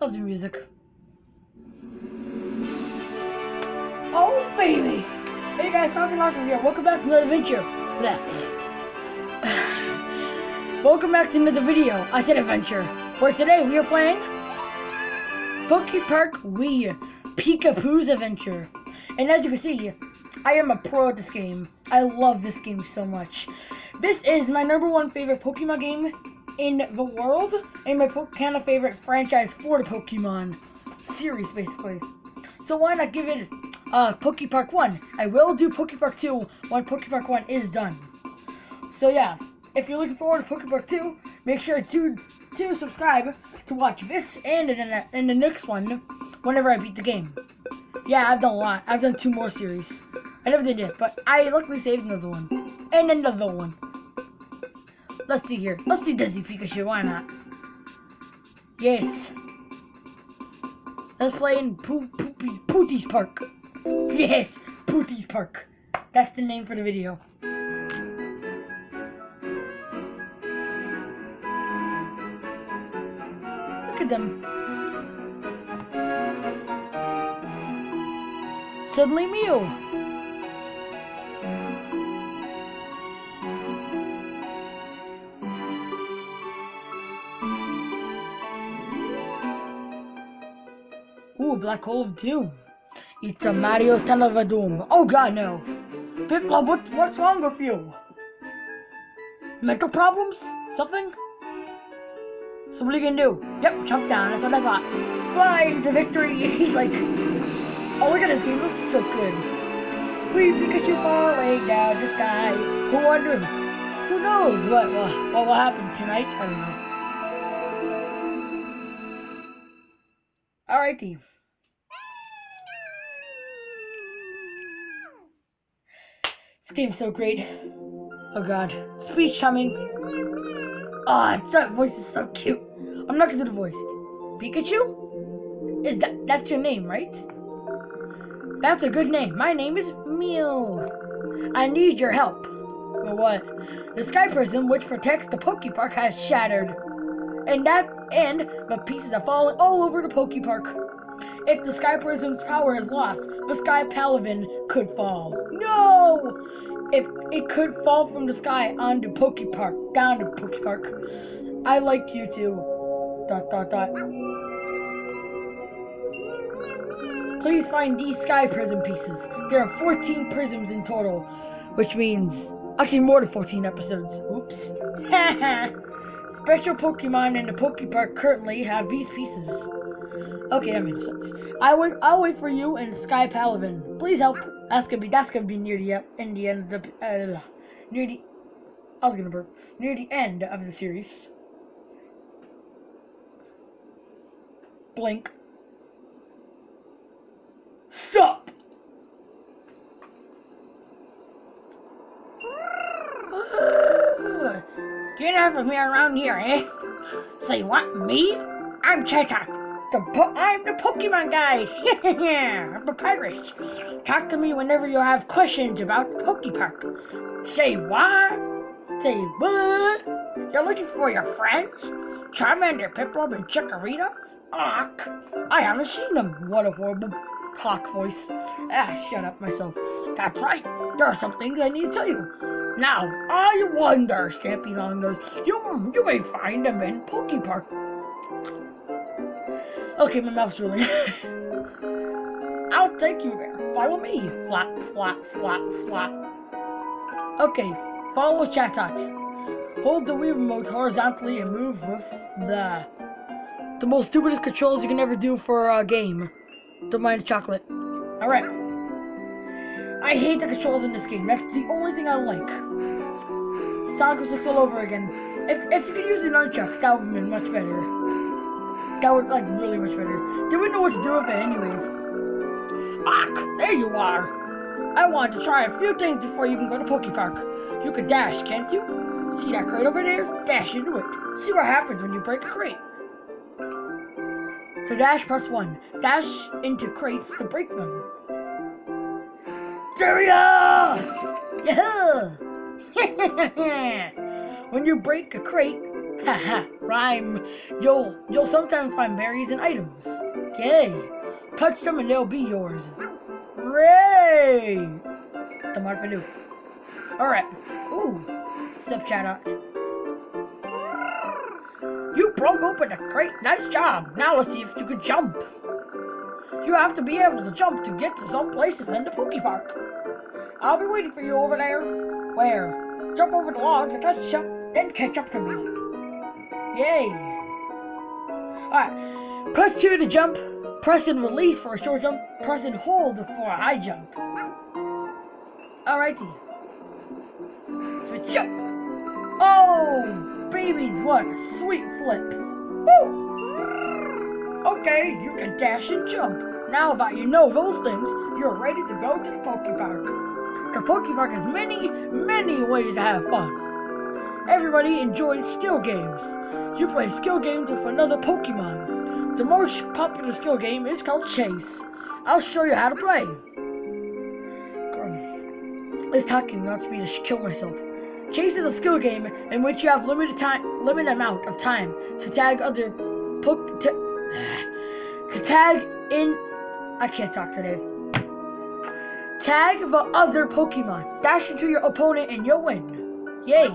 Love the music. Oh baby! Hey guys, Falcon Larkin here. Welcome back to another adventure. Blah. Welcome back to another video. I said adventure. Where today we are playing Poke Park Wii Peekapoo's Adventure. And as you can see, I am a pro at this game. I love this game so much. This is my number one favorite Pokemon game in the world, and my kind of favorite franchise for the Pokemon series, basically. So why not give it uh, Poke Park 1? I will do Poke Park 2 when Poke Park 1 is done. So yeah, if you're looking forward to Poke Park 2, make sure to to subscribe to watch this and the, and the next one whenever I beat the game. Yeah, I've done a lot. I've done two more series. I never did it, but I luckily saved another one. And another one. Let's see here. Let's do Desi Pikachu, why not? Yes. Let's play in Poo Poopy Pooties Park. Yes, Pooties Park. That's the name for the video. Look at them. Suddenly Mew. Ooh, Black Hole of Doom. It's a Mario Son of a Doom. Oh god, no. Piplup, what, what's wrong with you? Mental problems? Something? So what are you gonna do? Yep, jump down, that's what I thought. Fly to victory! He's like, oh look at this game, looks so good. We Pikachu falling down the sky. Who wonders? Who knows what, uh, what will happen tonight? I don't know. Alrighty. This game's so great. Oh god. Speech humming. Ah, oh, that voice is so cute. I'm not gonna do the voice. Pikachu? Is that that's your name, right? That's a good name. My name is Mew. I need your help. For what? The sky prism which protects the Poke Park has shattered. And that and the pieces are falling all over the Poke Park. If the Sky Prism's power is lost, the Sky Paladin could fall. No! If it could fall from the sky onto Poke Park, down to Poke Park. I like you too. Dot dot dot. Please find these Sky Prism pieces. There are 14 prisms in total, which means actually more than 14 episodes. Oops. Special Pokemon in the Poke Park currently have these pieces. Okay, that makes sense. I wait. I'll wait for you and Sky Paladin. Please help. That's gonna be. That's gonna be near the uh, in the end of the uh, near the. I was gonna burp near the end of the series. Blink. Stop. Get off of me around here, eh? Say what? Me? I'm Chatot. The po I'm the Pokemon guy. I'm a pirate. Talk to me whenever you have questions about Poke Park. Say what? Say what? You're looking for your friends? Charmander, Piplup, and Chikorita? Ugh. I haven't seen them. What a horrible clock voice. Ah, shut up myself. That's right. There are some things I need to tell you. Now, I wonder, Stampy Longnose, you, you may find them in Poke Park. Okay, my mouth's drooling. I'll take you there. Follow me. Flap, flap, flap, flap. Okay, follow Chatot. Hold the Wii remote horizontally and move with the the most stupidest controls you can ever do for a game. Don't mind the chocolate. Alright. I hate the controls in this game. That's the only thing I like. Sonic 06 all over again. If, if you could use the nunchucks, that would have been much better. That would, like, really much better. Wouldn't know what to do with it anyways. Ah, there you are. I want to try a few things before you can go to Poke Park. You can dash, can't you? See that crate over there? Dash into it. See what happens when you break a crate. So dash plus one. Dash into crates to break them. Stereo! Yeah! when you break a crate, haha, rhyme, you'll you'll sometimes find berries and items. Yay! Touch them and they'll be yours. Hooray! The mark. Alright. Ooh. Step chat out. You broke open the crate. Nice job. Now let's see if you can jump. You have to be able to jump to get to some places in the Poke Park. I'll be waiting for you over there. Where? Jump over the logs and catch up, then catch up to me. Yay! Alright. Press 2 to jump. Press and release for a short jump. Press and hold for a high jump. Alrighty. Switch. Oh, babies, what a sweet flip. Woo! Okay, you can dash and jump. Now that you know those things, you're ready to go to the Poke Park. The Poke Park has many, many ways to have fun. Everybody enjoys skill games. You play skill games with another Pokemon. The most popular skill game is called Chase. I'll show you how to play. It's talking wants me to kill myself. Chase is a skill game in which you have limited time, limited amount of time to tag other poke to, tag in. I can't talk today. Tag the other Pokemon. Dash into your opponent and you'll win. Yay!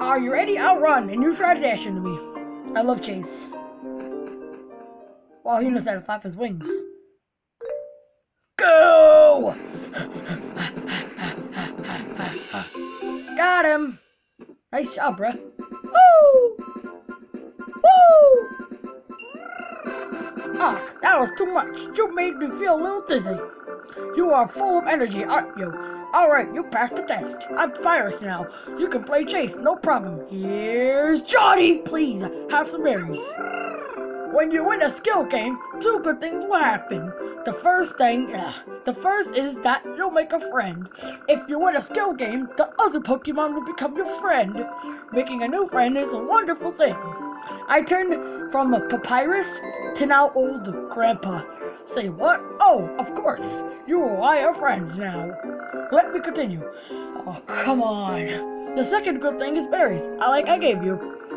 Are you ready? I'll run and you try to dash into me. I love Chase. Well, he knows how to flap his wings. Go! Got him! Nice job, bruh. Woo! Woo! Ah, that was too much. You made me feel a little dizzy. You are full of energy, aren't you? Alright, you passed the test. I'm Virus now. You can play chase, no problem. Here's Johnny! Please, have some berries. When you win a skill game, two good things will happen. The first thing, uh, the first is that you'll make a friend. If you win a skill game, the other Pokemon will become your friend. Making a new friend is a wonderful thing. I turned from a papyrus to now old grandpa. Say what? Oh, of course. You and I are friends now. Let me continue. Oh, come on. The second good thing is berries. I like I gave you.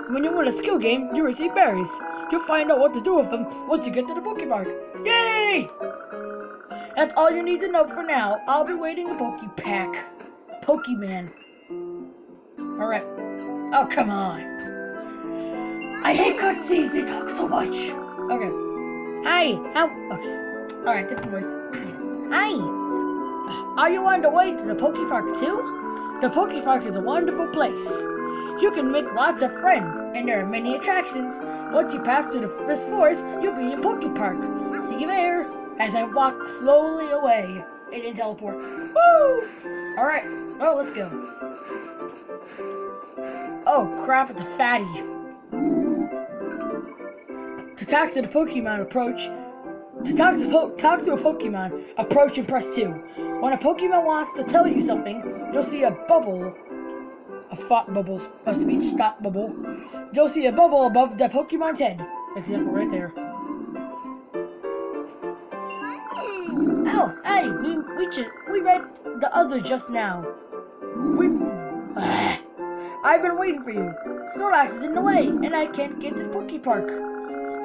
When you win a skill game, you receive berries. You'll find out what to do with them once you get to the Pokemon. Yay! That's all you need to know for now. I'll be waiting a Poke Pack. Pokemon. Alright. Oh, come on. I hate cutscenes. They talk so much. Okay. Hi. How? Okay. Alright, different voice. Hi. Are you on the way to the Poke Park too? The Poke Park is a wonderful place. You can make lots of friends, and there are many attractions. Once you pass through the first forest, you'll be in Poke Park. See you there. As I walk slowly away, it didn't teleport. Woo! All right. Oh, let's go. Oh crap! It's a fatty. To talk to the Pokemon, approach. To talk to talk to a Pokemon, approach and press two. When a Pokemon wants to tell you something, you'll see a bubble a thought bubble, a speech thought bubble. You'll see a bubble above the Pokemon's head. Example right there. Hmm. Oh, hey, we we just we read the other just now. We. I've been waiting for you. Snorlax is in the way, and I can't get to the Poke Park.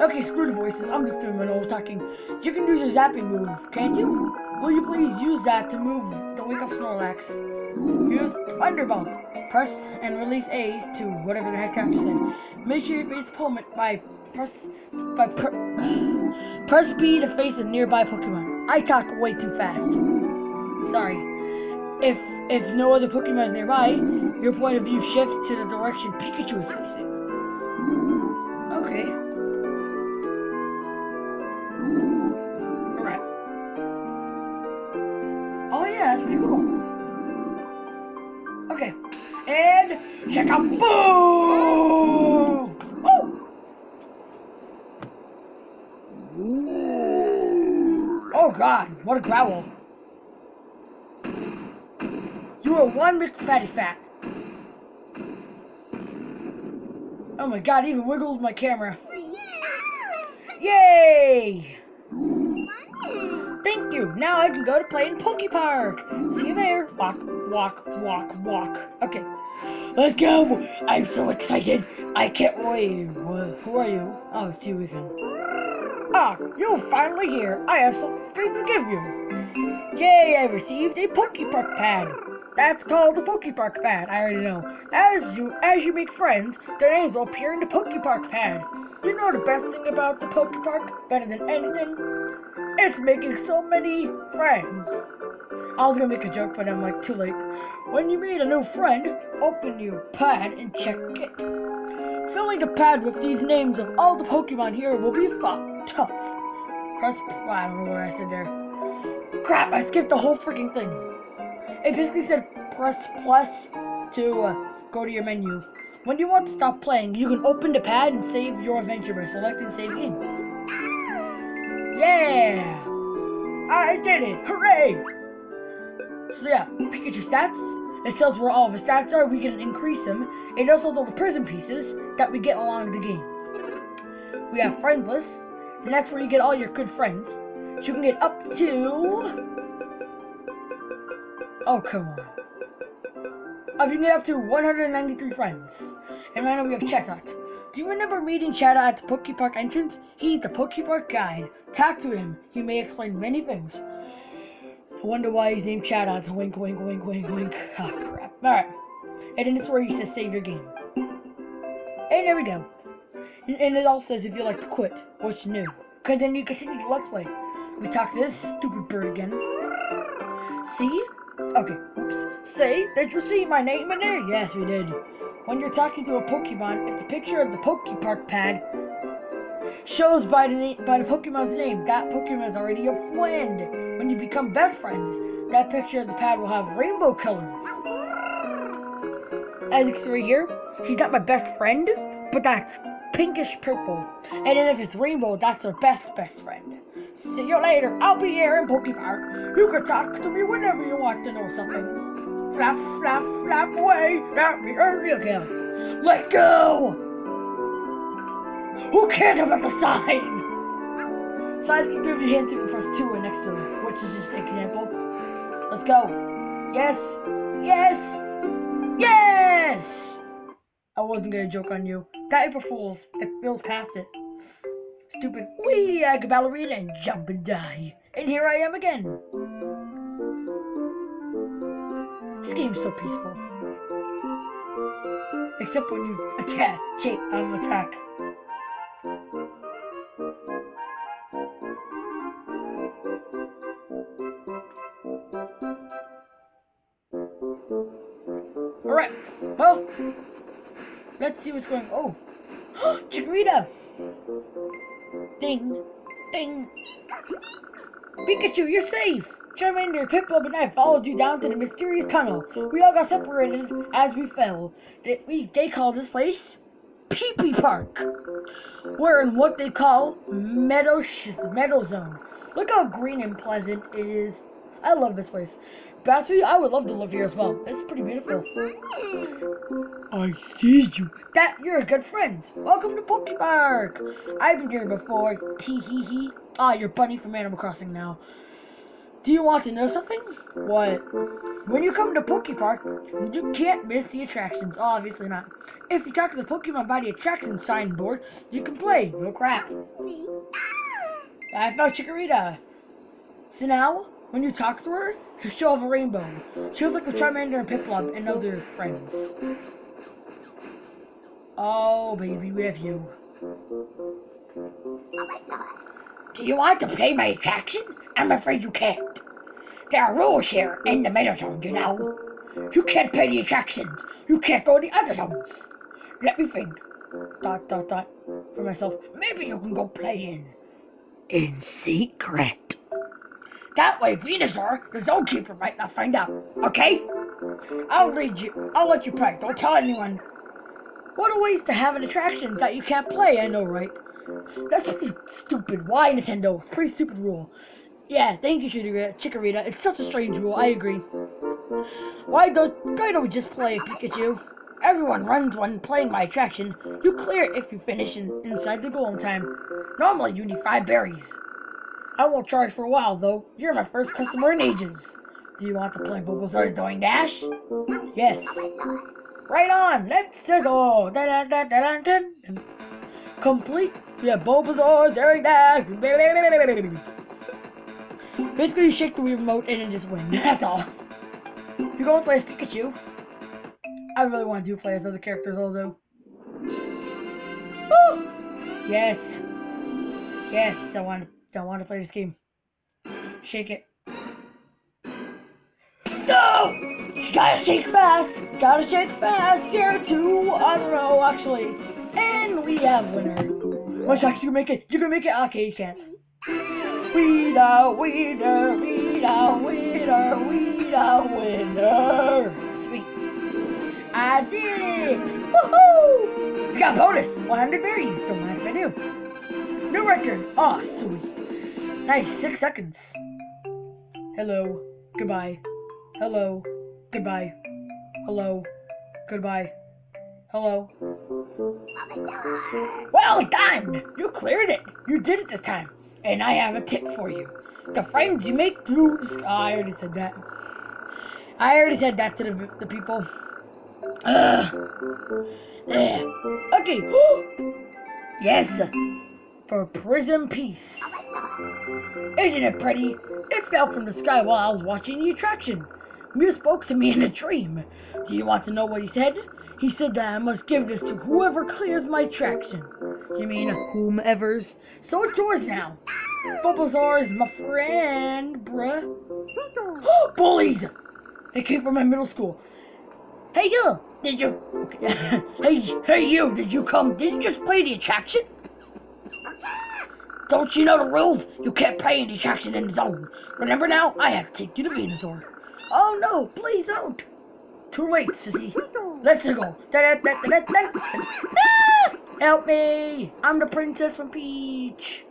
Okay, screw the voices. I'm just doing my normal talking. You can use your zapping move, can't you? Will you please use that to move the wake up Snorlax? Use Thunderbolt. Press and release A to whatever the heck I said. Make sure you face opponent by press by pr press B to face a nearby Pokemon. I talk way too fast. Sorry. If if no other Pokemon is nearby, your point of view shifts to the direction Pikachu is facing. Check out boom! Oh! God, what a growl. You are one big fatty fat. Oh my god, even wiggled my camera. Yay! Thank Thank you. Now I can go to play in Poke Park. See you there. Walk, walk, walk, walk. Okay. Let's go. I'm so excited. I can't wait. Who are you? Oh, it's you again. Ah, you're finally here. I have something to give you. Yay, I received a Poke Park pad. That's called the Poke Park pad. I already know. As you as you make friends, their names will appear in the Poke Park pad. You know the best thing about the Poke Park, better than anything? It's making so many friends. I was gonna make a joke, but I'm like too late. When you meet a new friend, open your pad and check it. Filling the pad with these names of all the Pokemon here will be fun, tough. Press, I don't know what I said there. Crap, I skipped the whole freaking thing. It basically said press plus to uh, go to your menu. When you want to stop playing, you can open the pad and save your adventure by selecting save game. Yeah! I did it! Hooray! So yeah, Pikachu stats. It tells where all of his stats are. We can increase them. It also tells all the prism pieces that we get along the game. We have friends and that's where you get all your good friends. So you can get up to Oh, come on. Uh, you can get up to 193 friends. And right now we have Chatot. Do you remember meeting Chatot at the Poke Park entrance? He's the Poke Park guide. Talk to him. He may explain many things. Wonder why he's named Chatot. Wink, wink, wink, wink, wink. Oh, crap. Alright. And then it's where he says save your game. And there we go. And, and it also says if you like to quit, what's new. Because then you continue to Let's Play. We talk to this stupid bird again. See? Okay, oops. Say, did you see my name in there? Yes, we did. When you're talking to a Pokemon, if the picture of the Poke Park pad shows by the by the Pokemon's name, that Pokemon's already a friend. When you become best friends, that picture of the pad will have rainbow colors. As you can see right here, she's not my best friend, but that's pinkish purple. And then if it's rainbow, that's her best best friend. See you later. I'll be here in Poke Park. You can talk to me whenever you want to know something. Flap, flap, flap away. Let me hurry again. Let go. Who cares about the sign? Signs can give you hints if 2 and next to which is just an example. Let's go. Yes. Yes. Yes! I wasn't gonna joke on you. That April Fool's. It feels past it stupid wee like ballerina and jump and die. And here I am again. This game's so peaceful. Except when you attack, chase, um, attack. Alright, well, let's see what's going. Oh, Chikorita! Ding! Ding! Pikachu, you're safe! Charmander, Piplup, and I followed you down to the mysterious tunnel. We all got separated as we fell. They, we, they call this place Pee Pee Park. We're in what they call Meadow, Meadow Zone. Look how green and pleasant it is. I love this place. Basui, I would love to live here as well. It's pretty beautiful. I see you. That you're a good friend. Welcome to Poke Park. I've been here before. Tee hee hee. Ah, you're Bunny from Animal Crossing now. Do you want to know something? What? When you come to Poke Park, you can't miss the attractions. Obviously not. If you talk to the Pokemon by the attraction signboard, you can play. No crap. I found Chikorita. So now, when you talk to her, she'll have a rainbow. She was like with Charmander and Piplup and other friends. Oh, baby, we have you. Do you want to play my attraction? I'm afraid you can't. There are rules here in the Meadow Zone, you know. You can't play the attractions. You can't go to the other zones. Let me think. Dot, dot, dot. For myself. Maybe you can go play in... In secret. That way Venusaur, the Zonekeeper, might not find out. Okay? I'll read you. I'll let you play. Don't tell anyone. What a waste to have an attraction that you can't play, I know, right? That's stupid. Why, Nintendo? Pretty stupid rule. Yeah, thank you, Chikorita. It's such a strange rule, I agree. Why don't, why don't we just play Pikachu? Everyone runs when playing my attraction. You clear if you finish in, inside the goal time. Normally, you need five berries. I won't charge for a while, though. You're my first customer in ages. Do you want to play Bulbasaur's Daring Dash? Yes. Right on. Let's go. Da da da da da da. Complete. Yeah, Bulbasaur's Daring Dash. Basically, you shake the Wii remote and then just win. That's all. You're going to play as Pikachu. I really want to do play as other characters, although. Woo! Yes. Yes, I want to, I want to play this game. Shake it. No! Gotta shake fast! Gotta shake fast! Here two on a row, actually. And we have winner. One shot, you can make it. You can make it. Okay, you can't. Winner, winner, winner, winner, winner, winner. Sweet. I did it! Woohoo! You got bonus! 100 berries. Don't mind if I do. New record. Oh, sweet. Nice. Six seconds. Hello. Goodbye. Hello. Goodbye. Hello. Goodbye. Hello. Well done! You cleared it! You did it this time. And I have a tip for you. The friends you make through the sky. I already said that. I already said that to the, the people. Ugh. Okay. yes. For prison peace. Isn't it pretty? It fell from the sky while I was watching the attraction. Mew spoke to me in a dream. Do you want to know what he said? He said that I must give this to whoever clears my attraction. You mean whomever's? So it's yours now. Bulbasaur is my friend, bruh. Bullies! They came from my middle school. Hey you, did you? hey, hey you, did you come? Did you just play the attraction? Don't you know the rules? You can't play any attraction in the zone. Remember now? I have to take you to Venusaur. Oh no, please don't. Too late, sissy. Let's go. Ah! Help me! I'm the princess from Peach.